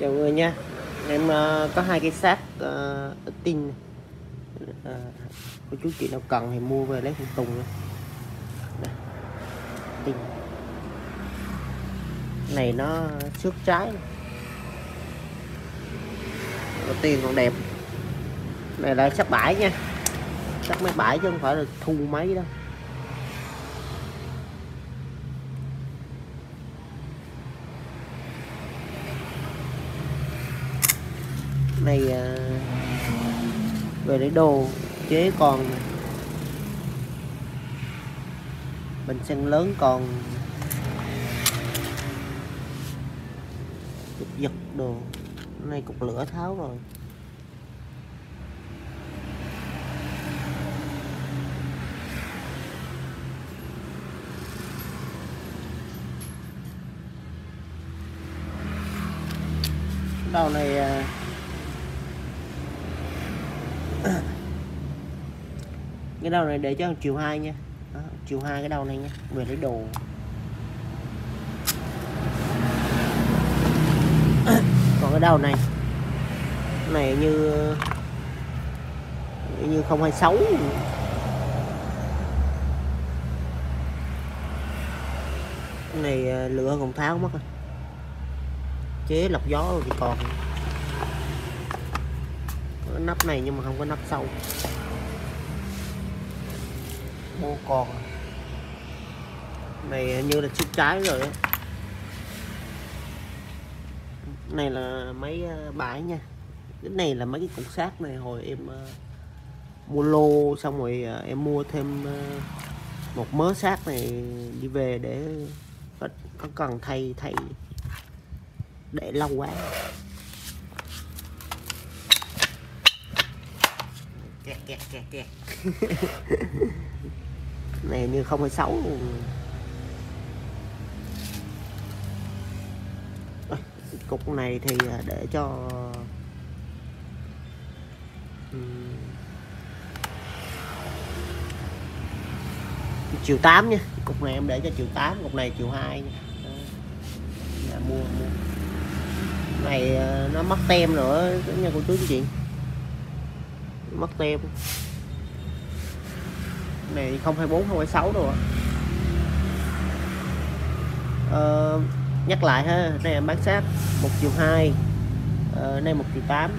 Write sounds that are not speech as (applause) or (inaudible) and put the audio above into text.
chào người nha. Em uh, có hai cái xác uh, tin uh, chú chị nào cần thì mua về lấy thằng tùng luôn này nó xước trái. Đầu tiên còn đẹp. Này là sắp bãi nha. Sắp mấy bãi chứ không phải là thu mấy đâu. Này à, về lấy đồ, chế còn. Bình xăng lớn còn. Giật giật đồ. Hôm này cục lửa tháo rồi. Đầu này à, (coughs) cái đầu này để cho chiều 2 nha. Đó, chiều 2 cái đầu này nha. Về lấy đồ. (coughs) Còn cái đầu này. Này như như không hay xấu cái này à, lửa còn tháo mất rồi. Chế lọc gió thì còn có nắp này nhưng mà không có nắp sâu bô còn. Này như là chiếc trái rồi á. Này là mấy ờ, bãi nha. Cái này là mấy cái cục sắt này hồi em ờ, mua lô xong rồi ờ, em mua thêm một mớ sắt này đi về để có, có cần thay thay để lâu quá. Kẹt kẹt kẹt kẹt này như không phải xấu. Luôn Ôi, cục này thì à, để cho ừm, chiều 8 nha. Cục này em để cho chiều 8 cục này chiều 2 nha. Đó. Dạ, mua mua. Này à, nó mất tem nữa nha cô chú anh chị mất tem. Này 024 026 đâu ạ. Ờ, nhắc lại ha đây em bán sát 1 triệu 2 ờ, đây 1 triệu 8